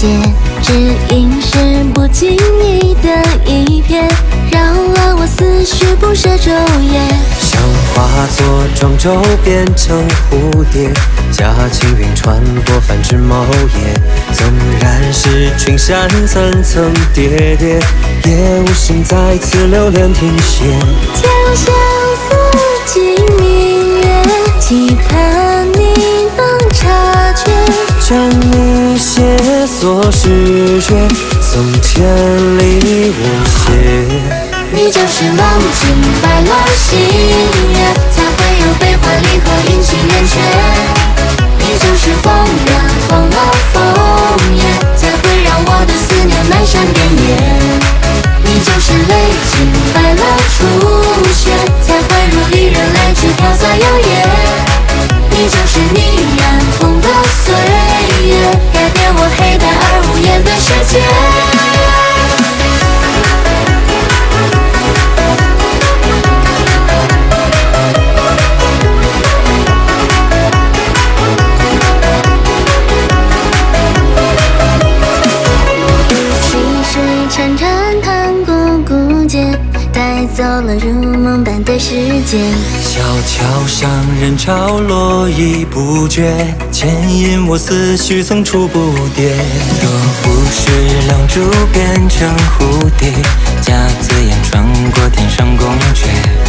只因是不经意的一瞥，扰乱我思绪，不舍昼夜。想化作庄周变成蝴蝶，驾轻云穿过繁枝茂叶。纵然是群山层层叠叠，也无心再次留恋停歇。将相思寄明月，期盼你能察觉。将你。作诗卷，送千里无邪。你就是梦境白了星月，才会有悲欢离合阴晴圆缺。你就是风染红了枫叶，才会让我的思念漫山遍野。你就是泪浸白了初雪，才会如离人来去飘洒摇曳。你就是你走了如梦般的时间，小桥上人潮络绎不绝，牵引我思绪层出不迭。若不是两烛变成蝴蝶，夹紫烟穿过天上宫阙，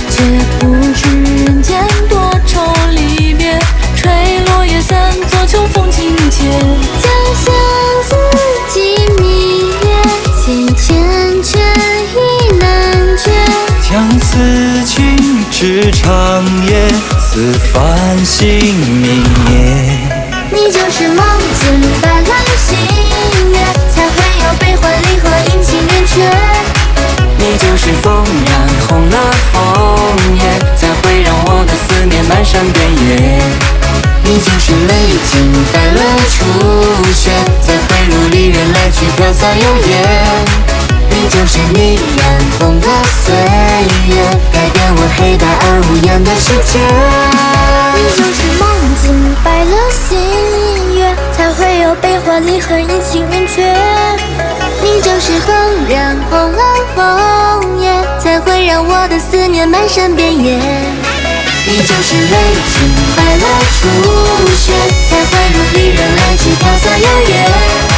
却不知人间多愁离别，吹落叶散，作秋风情切，将相思寄明月，千是长夜，似繁星明灭。你就是梦境白了星月，才会有悲欢离合阴晴圆缺。你就是风染红了枫叶，才会让我的思念漫山遍野。你就是泪浸白了初雪，才会如离人来去飘洒摇曳。你就是你染红的岁月，改变我黑白而无言的世界。你就是梦境白了星月，才会有悲欢离合阴晴圆缺。你就是风染红了枫叶，才会让我的思念漫山遍野。你就是泪浸白了初雪，才会如离人来去飘洒摇曳。